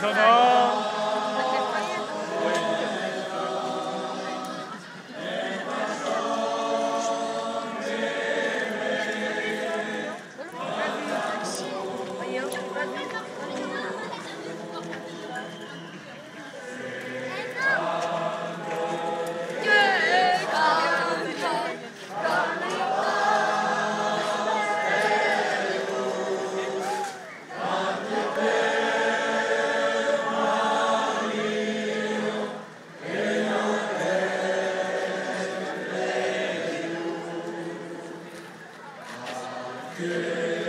tonight. Ça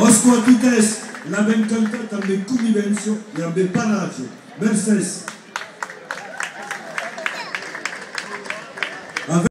Os quantitès, la même qualité, la même convivence, la même paradis. Merci.